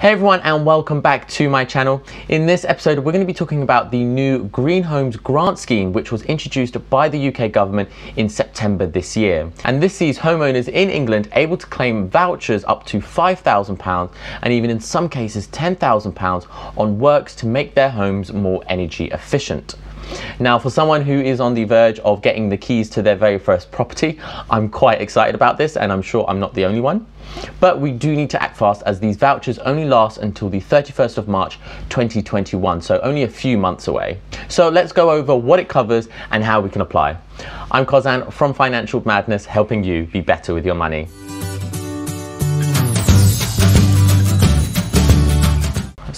Hey everyone and welcome back to my channel. In this episode we're going to be talking about the new Green Homes grant scheme which was introduced by the UK government in September this year. And this sees homeowners in England able to claim vouchers up to £5,000 and even in some cases £10,000 on works to make their homes more energy efficient. Now, for someone who is on the verge of getting the keys to their very first property, I'm quite excited about this and I'm sure I'm not the only one. But we do need to act fast as these vouchers only last until the 31st of March 2021, so only a few months away. So let's go over what it covers and how we can apply. I'm Kozan from Financial Madness, helping you be better with your money.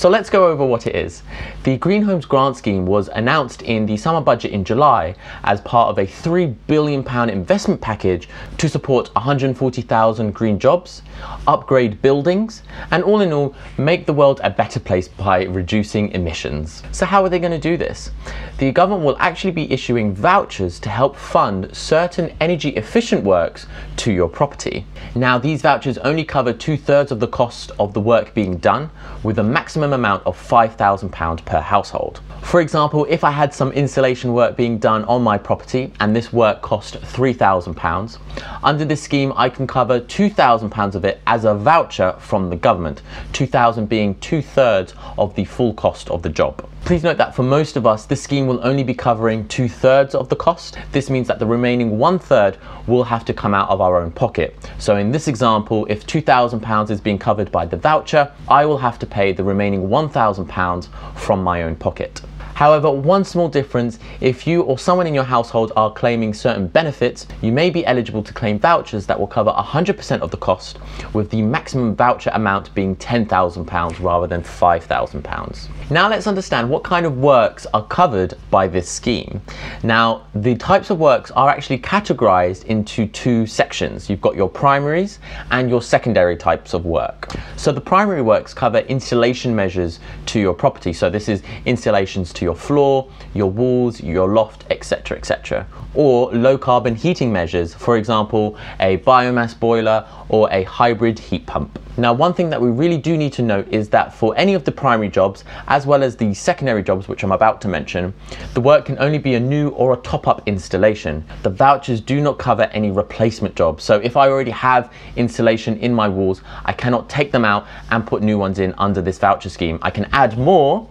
So let's go over what it is. The Green Homes Grant Scheme was announced in the summer budget in July as part of a £3 billion investment package to support 140,000 green jobs, upgrade buildings, and all in all, make the world a better place by reducing emissions. So how are they going to do this? The government will actually be issuing vouchers to help fund certain energy efficient works to your property. Now these vouchers only cover two thirds of the cost of the work being done with a maximum amount of £5,000 per household. For example, if I had some insulation work being done on my property and this work cost £3,000, under this scheme I can cover £2,000 of it as a voucher from the government, 2000 being two thirds of the full cost of the job. Please note that for most of us, this scheme will only be covering two thirds of the cost. This means that the remaining one third will have to come out of our own pocket. So in this example, if £2,000 is being covered by the voucher, I will have to pay the remaining £1,000 from my own pocket. However, one small difference, if you or someone in your household are claiming certain benefits, you may be eligible to claim vouchers that will cover 100% of the cost, with the maximum voucher amount being £10,000 rather than £5,000. Now let's understand what kind of works are covered by this scheme. Now, the types of works are actually categorized into two sections. You've got your primaries and your secondary types of work. So the primary works cover insulation measures to your property. So this is installations to your floor, your walls, your loft, etc., etc. Or low carbon heating measures, for example, a biomass boiler or a hybrid heat pump. Now, one thing that we really do need to note is that for any of the primary jobs, as well as the secondary jobs, which I'm about to mention, the work can only be a new or a top up installation. The vouchers do not cover any replacement jobs. So if I already have insulation in my walls, I cannot take them out and put new ones in under this voucher scheme. I can add more,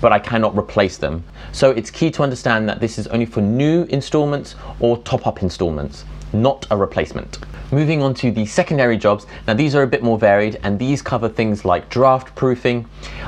but I cannot replace them. So it's key to understand that this is only for new installments or top up installments, not a replacement. Moving on to the secondary jobs, now these are a bit more varied and these cover things like draft proofing,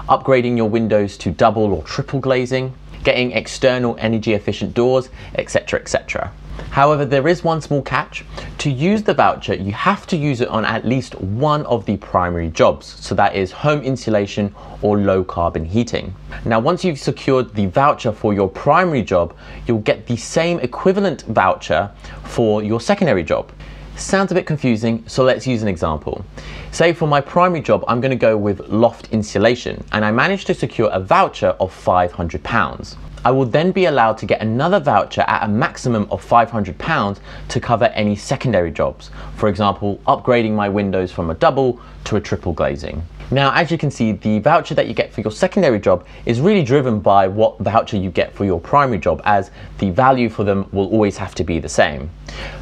upgrading your windows to double or triple glazing, getting external energy efficient doors, etc, etc. However, there is one small catch. To use the voucher, you have to use it on at least one of the primary jobs. So that is home insulation or low carbon heating. Now, once you've secured the voucher for your primary job, you'll get the same equivalent voucher for your secondary job. Sounds a bit confusing, so let's use an example. Say for my primary job, I'm gonna go with loft insulation, and I managed to secure a voucher of £500. I will then be allowed to get another voucher at a maximum of £500 to cover any secondary jobs. For example, upgrading my windows from a double to a triple glazing. Now, as you can see, the voucher that you get for your secondary job is really driven by what voucher you get for your primary job, as the value for them will always have to be the same.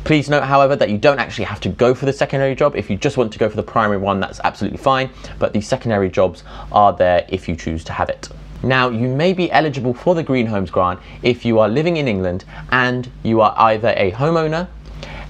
Please note, however, that you don't actually have to go for the secondary job. If you just want to go for the primary one, that's absolutely fine, but the secondary jobs are there if you choose to have it. Now, you may be eligible for the Green Homes Grant if you are living in England and you are either a homeowner,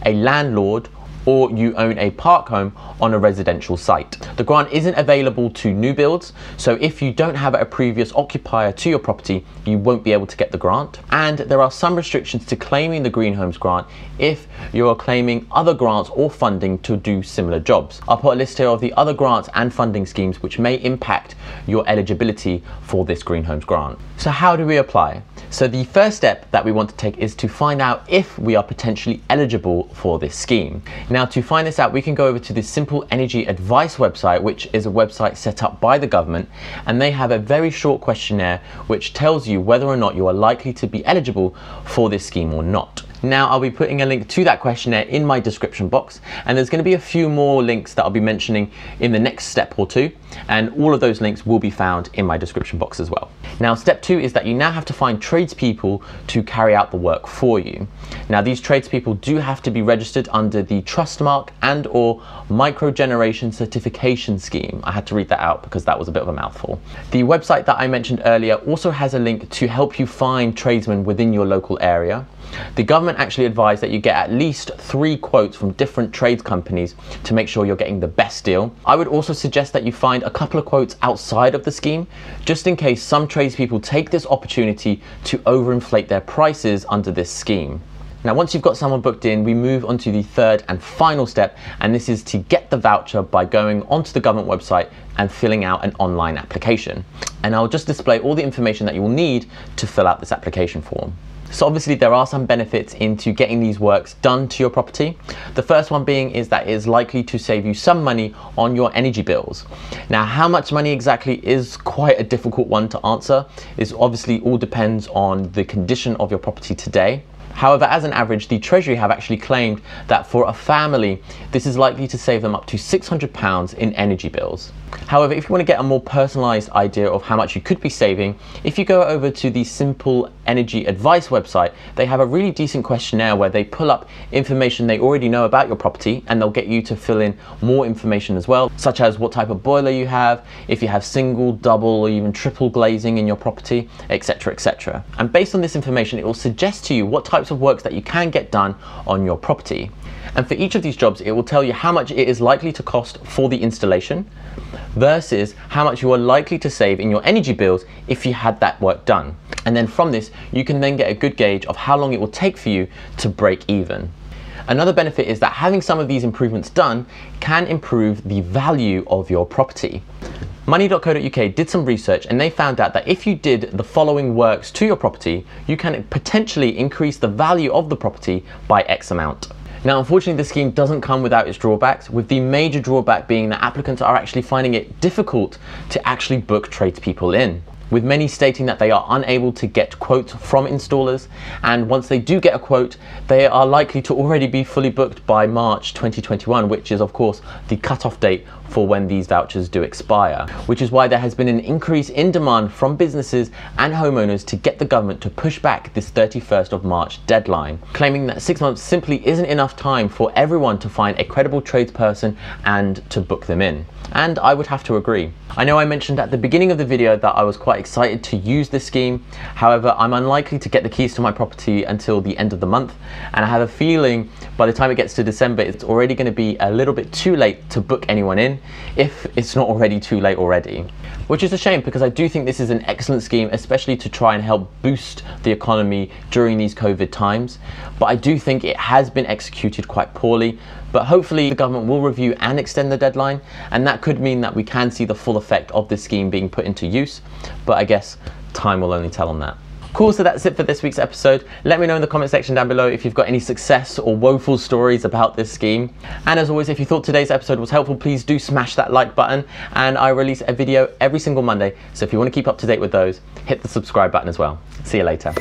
a landlord, or you own a park home on a residential site. The grant isn't available to new builds, so if you don't have a previous occupier to your property, you won't be able to get the grant. And there are some restrictions to claiming the Green Homes grant if you are claiming other grants or funding to do similar jobs. I'll put a list here of the other grants and funding schemes which may impact your eligibility for this Green Homes grant. So how do we apply? So the first step that we want to take is to find out if we are potentially eligible for this scheme. Now to find this out, we can go over to the Simple Energy Advice website, which is a website set up by the government, and they have a very short questionnaire which tells you whether or not you are likely to be eligible for this scheme or not. Now I'll be putting a link to that questionnaire in my description box and there's going to be a few more links that I'll be mentioning in the next step or two and all of those links will be found in my description box as well. Now step two is that you now have to find tradespeople to carry out the work for you. Now these tradespeople do have to be registered under the Trustmark and or Microgeneration Certification Scheme. I had to read that out because that was a bit of a mouthful. The website that I mentioned earlier also has a link to help you find tradesmen within your local area. The government actually advised that you get at least three quotes from different trades companies to make sure you're getting the best deal. I would also suggest that you find a couple of quotes outside of the scheme, just in case some tradespeople take this opportunity to overinflate their prices under this scheme. Now, once you've got someone booked in, we move on to the third and final step, and this is to get the voucher by going onto the government website and filling out an online application. And I'll just display all the information that you will need to fill out this application form. So obviously there are some benefits into getting these works done to your property. The first one being is that it is likely to save you some money on your energy bills. Now how much money exactly is quite a difficult one to answer. It obviously all depends on the condition of your property today. However, as an average, the Treasury have actually claimed that for a family, this is likely to save them up to £600 in energy bills. However, if you want to get a more personalized idea of how much you could be saving, if you go over to the Simple Energy Advice website, they have a really decent questionnaire where they pull up information they already know about your property and they'll get you to fill in more information as well, such as what type of boiler you have, if you have single, double, or even triple glazing in your property, etc. etc. And based on this information, it will suggest to you what types of works that you can get done on your property. And for each of these jobs, it will tell you how much it is likely to cost for the installation versus how much you are likely to save in your energy bills if you had that work done. And then from this, you can then get a good gauge of how long it will take for you to break even. Another benefit is that having some of these improvements done can improve the value of your property. Money.co.uk did some research and they found out that if you did the following works to your property, you can potentially increase the value of the property by X amount. Now, unfortunately, this scheme doesn't come without its drawbacks, with the major drawback being that applicants are actually finding it difficult to actually book tradespeople in with many stating that they are unable to get quotes from installers. And once they do get a quote they are likely to already be fully booked by March 2021 which is of course the cutoff date for when these vouchers do expire, which is why there has been an increase in demand from businesses and homeowners to get the government to push back this 31st of March deadline, claiming that six months simply isn't enough time for everyone to find a credible tradesperson and to book them in. And I would have to agree. I know I mentioned at the beginning of the video that I was quite excited to use this scheme. However, I'm unlikely to get the keys to my property until the end of the month. And I have a feeling by the time it gets to December, it's already gonna be a little bit too late to book anyone if it's not already too late already. Which is a shame because I do think this is an excellent scheme, especially to try and help boost the economy during these COVID times. But I do think it has been executed quite poorly. But hopefully the government will review and extend the deadline, and that could mean that we can see the full effect of this scheme being put into use. But I guess time will only tell on that. Cool, so that's it for this week's episode. Let me know in the comment section down below if you've got any success or woeful stories about this scheme. And as always, if you thought today's episode was helpful, please do smash that like button. And I release a video every single Monday, so if you want to keep up to date with those, hit the subscribe button as well. See you later.